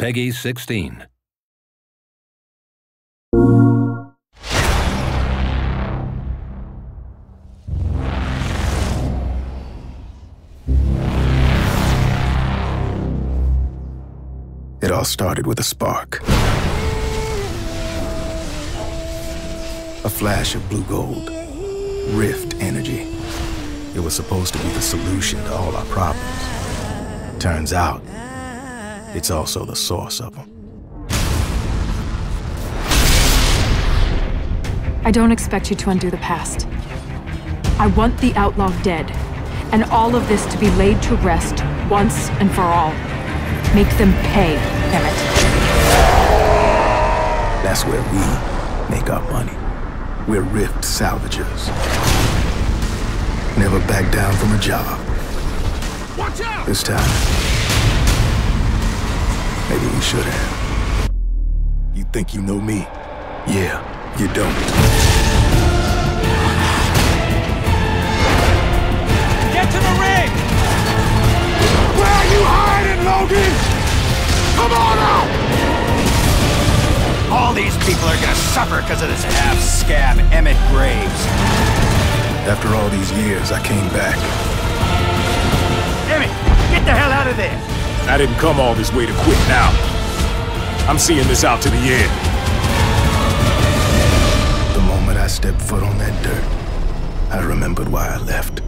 Peggy 16. It all started with a spark. A flash of blue gold. Rift energy. It was supposed to be the solution to all our problems. Turns out, it's also the source of them. I don't expect you to undo the past. I want the outlaw dead, and all of this to be laid to rest once and for all. Make them pay, Emmett. That's where we make our money. We're rift salvagers. Never back down from a job. Watch out! This time, we should have. You think you know me? Yeah, you don't. Get to the ring! Where are you hiding, Logan? Come on out! All these people are gonna suffer because of this half-scab Emmett Graves. After all these years, I came back. Emmett, get the hell out of there! I didn't come all this way to quit now. I'm seeing this out to the end. The moment I stepped foot on that dirt, I remembered why I left.